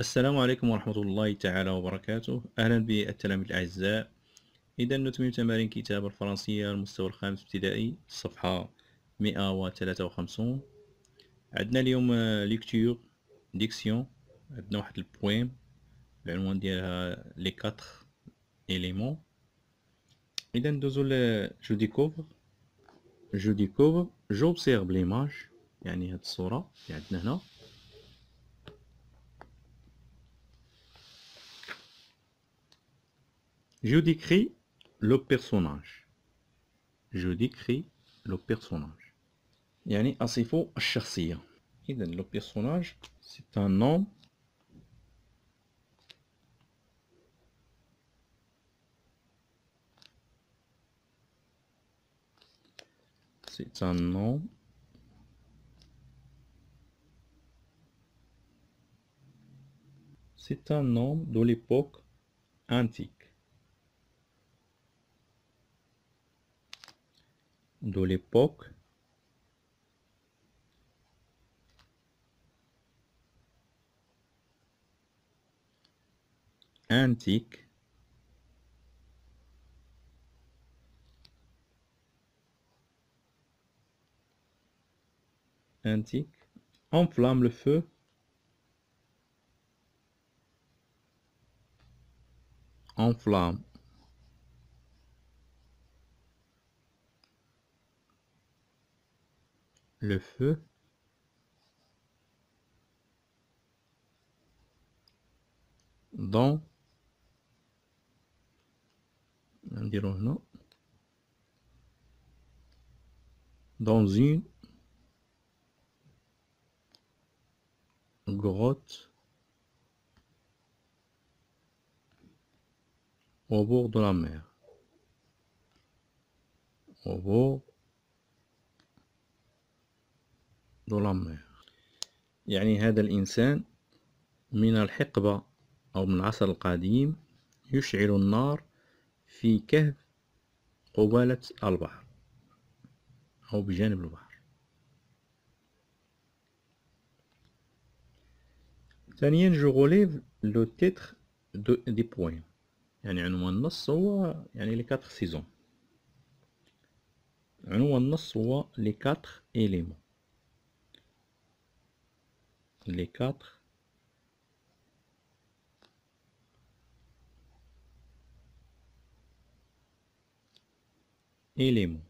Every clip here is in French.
السلام عليكم ورحمة الله تعالى وبركاته. أهلا بالتلاميذ الأعزاء. إذا نتمم تمارين كتاب الفرنسية المستوى الخامس ابتدائي صفحة 153 عندنا اليوم ليكتور ديكسيون عندنا واحد البويم العنوان ديالها لي كاتر إليمون إذا ندوزو ل جو ديكوفر جو ديكوفر جوبسيرف ليماج يعني هاد الصورة اللي عندنا هنا. Je décris le personnage. Je décris le personnage. يعني أصف الشخصية. إذا le personnage c'est un homme c'est un homme c'est un homme de l'époque antique. de l'époque. Antique. Antique. Enflamme le feu. Enflamme le feu. Dans dans une grotte au bord de la mer. Au bord ظلام يعني هذا الإنسان من الحقبة أو من العصر القديم يشعل النار في كهف قبالة البحر أو بجانب البحر. ثانيا جو غوليف لو تيتر دي بوين يعني عنوان النص هو يعني لي كاتر سيزون عنوان النص هو لي كاتر إليمون les quatre éléments.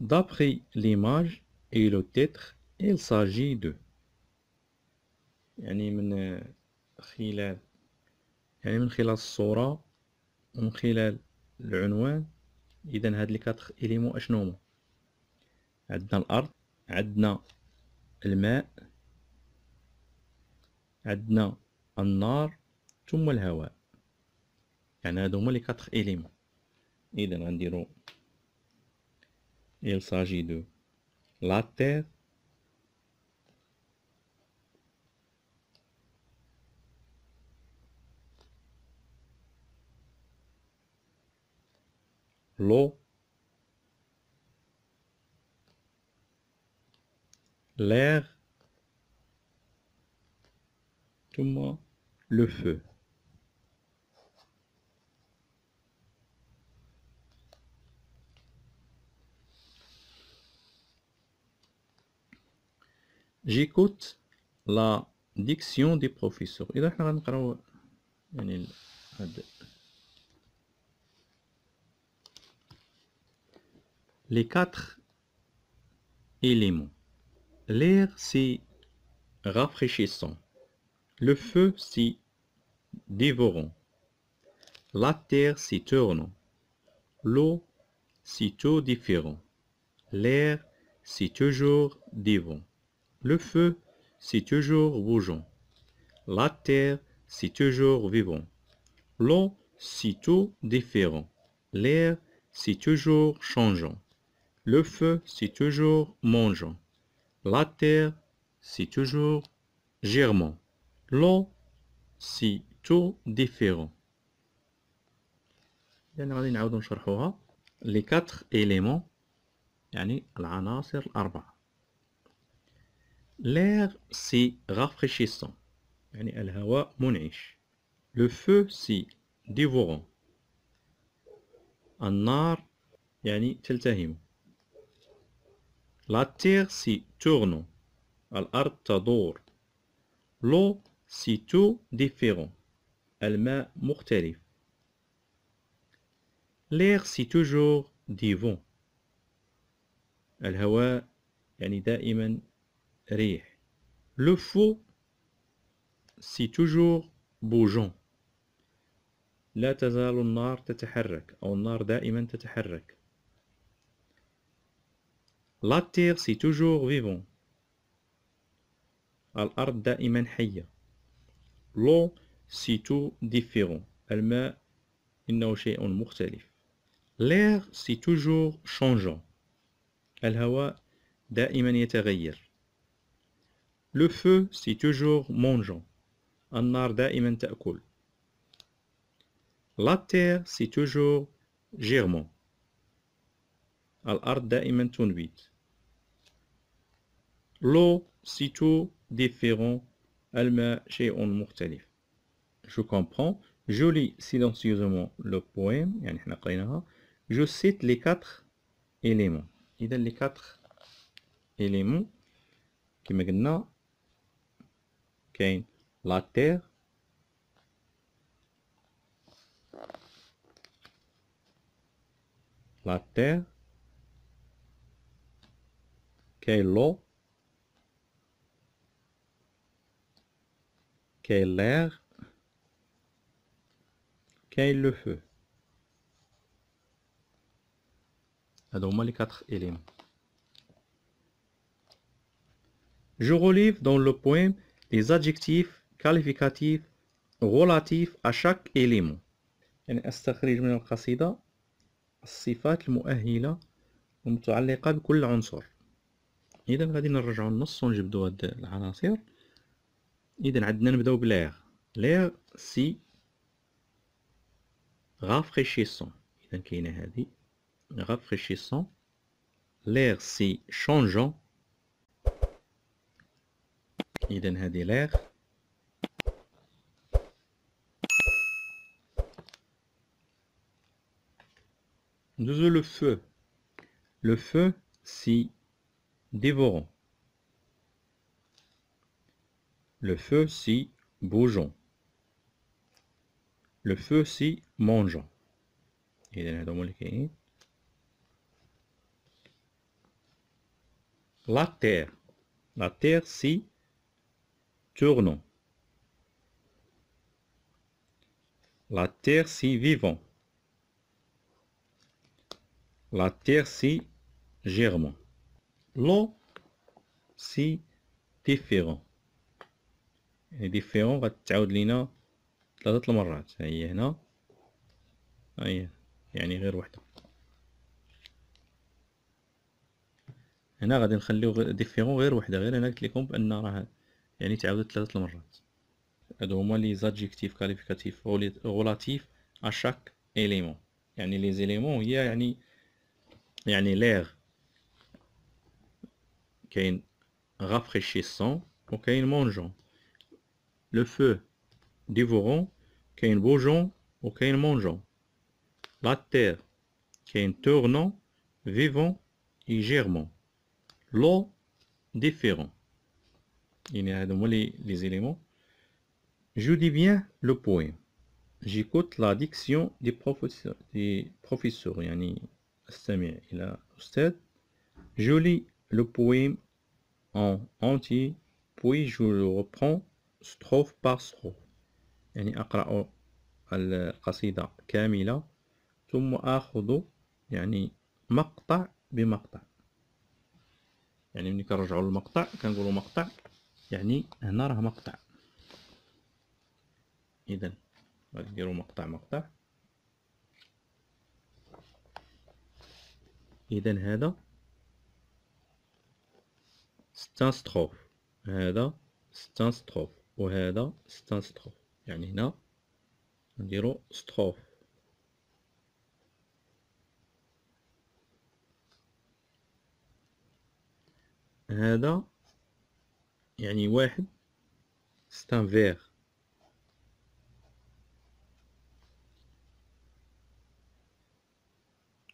D'après l'image et le titre, il s'agit de يعني من خلال يعني من خلال الصورة ومن خلال العنوان إذا هاد لي كاتر إليمون أشنو هما؟ عندنا الأرض عندنا الماء عندنا النار ثم الهواء. يعني هادو هما لي كاتر إليمون إذا غنديرو il s'agit de la terre l'eau, l'air, tout le feu. J'écoute la diction des professeurs. Les quatre éléments. L'air, c'est rafraîchissant. Le feu, c'est dévorant. La terre, c'est tournant. L'eau, c'est tout différent. L'air, c'est toujours vivant. Le feu, c'est toujours bougeant. La terre, c'est toujours vivant. L'eau, c'est tout différent. L'air, c'est toujours changeant. Le feu, c'est toujours mangeant. La terre, c'est toujours germant. L'eau, c'est tout différent. يعني غادي نعاودو نشرحوها لي كاتر إيليمون يعني العناصر الأربعة لير سي rafraîchissant يعني الهواء منعش لو فو سي dévorant النار يعني تلتهم La terre si tourne. الأرض تدور. L'eau si tout différent. الماء مختلف. L'air si toujours divant. الهواء يعني دائما ريح. Le faux si toujours bougeant. لا تزال النار تتحرك أو النار دائما تتحرك La terre, c'est toujours vivant. Al-ard da'iman L'eau, c'est tout différent. Al-ma. L'air, c'est toujours changeant. Al-hawa, da'iman. Le feu, c'est toujours mangeant. Da'iman. La terre, c'est toujours germant. الأرض دائما تنبت لو سي تو ديفيرون الماء شيء مختلف je comprends je lis silencieusement le poème يعني إحنا قريناها je cite les quatre éléments إذا les quatre éléments كما قلنا كاين la terre la terre كاين l'eau كاين l'air كاين لو فو هادو هما لي كاتر éléments Je relève dans le poème les adjectifs qualificatifs relatifs à chaque élément يعني أستخرج من القصيدة الصفات المؤهلة المتعلقة بكل عنصر إذا غادي نرجعو النص ونجبدو هاد العناصر. إذا عندنا نبداو بلاغ لاغ سي rafraîchissant. إذا كاينة هادي. rafraîchissant. l'air سي changeant. إذا هادي l'air ندوزو le feu. Le feu سي Dévorons. Le feu si bougeons. Le feu si mangeons. La terre. La terre si tournons. La terre si vivons. La terre si germons. Si différent يعني ديفيرون غتعاود لينا ثلاثة المرات. هي هنا. هي يعني غير وحدة. هنا غادي نخليو ديفيرون غير وحدة. غير أنا قلت لكم بأن راه يعني تعاودت ثلاثة المرات. هادو هما لي زادجيكتيف كاليفيكاتيف غولاتيف ا شاك اليمون يعني لي زيليمون هي يعني يعني ليغ كاين غافريشيسون وكاين مونجون le feu dévorant كاين بوجون وكاين مونجون la terre كاين tournant vivant et germant l'eau différent يعني هادو هما لي لي زيليمون je dis bien le poème j'écoute la diction des professeurs des professeurs يعني استمع إلى أستاذ je lis le poème en entier puis je le reprends ستروف بار ستروف يعني أقرأ القصيدة كاملة ثم آخذ يعني مقطع بمقطع. يعني ملي كنرجعو للمقطع كنقولو مقطع يعني هنا راه مقطع. إذا غادي نديرو مقطع مقطع. إذا هذا ستة ستروف هذا ستة ستروف وهذا ستة ستروف يعني هنا نديرو ستروف. هذا يعني واحد ستان فيغ.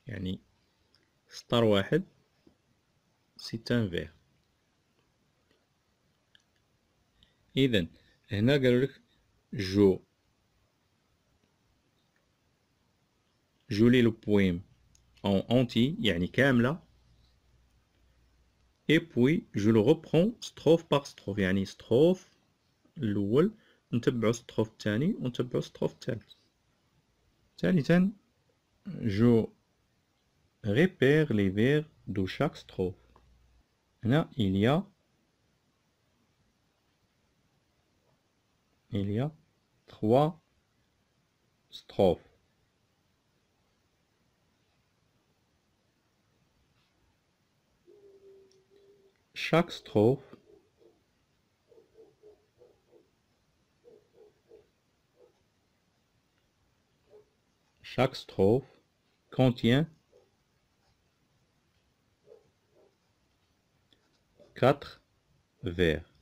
يعني سطر واحد ستان فيغ. اذا هنا قالوا لك جو جولي لو بويم اون اونتي يعني كامله اي بوي جو لو reprends ستروف باغ ستروف يعني ستروف الاول نتبعو ستروف الثاني ونتبعو ستروف الثالث ثالثا جو répère les vers de chaque strophe هنا il y a il y a trois strophes. Chaque strophe chaque strophe contient quatre vers.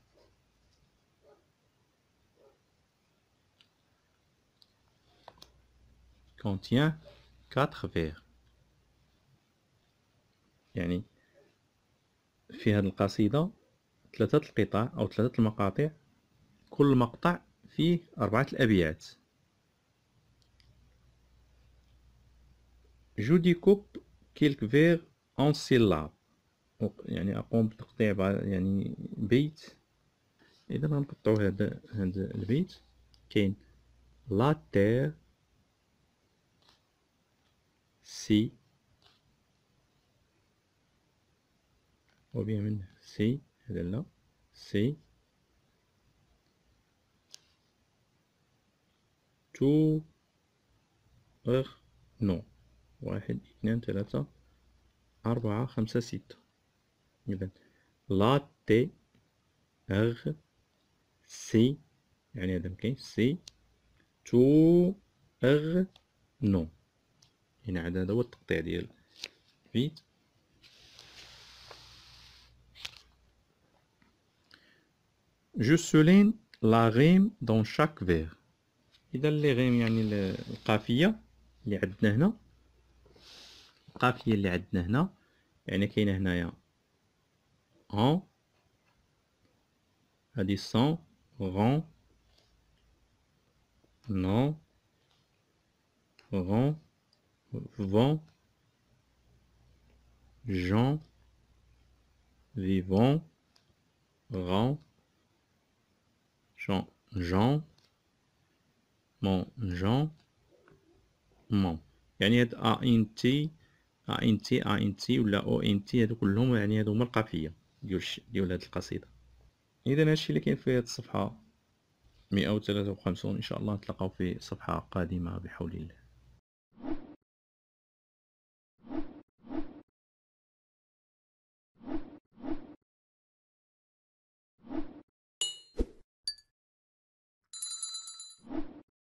Contient quatre vers. يعني في هذه القصيدة ثلاثة القطع أو ثلاثة المقاطع كل مقطع فيه أربعة الأبيات. جو ديكوب كيلك فيغ أون سيلاب يعني أقوم بتقطيع يعني بيت. إذا غنقطعو هذا هذا البيت. كاين لا تير C ou bien C هذا là C تو. اغ نو. واحد اثنين ثلاثة أربعة خمسة ستة. إذا لا تي اغ سي يعني هذا مكاين سي تو. اغ نو. هنا عاد هذا هو التقطيع ديال. فيت جو سولين لا غيم دون شاك فيغ إذا لي غيم يعني القافية اللي عندنا هنا. القافية اللي عندنا هنا. يعني كاينة هنايا ان هادي سون غون نون غون vent, Jean, vivant, rang, Jean, Jean, mon Jean, mon يعني هاد ا ان تي ا ان تي ا ان تي ولا أو ان تي هادو كلهم يعني هادو هما القافية ديال ديال هاد القصيدة اذا هادشي اللي كاين في هاد وثلاثة وخمسون ان شاء الله نتلاقاو في صفحة قادمة بحول الله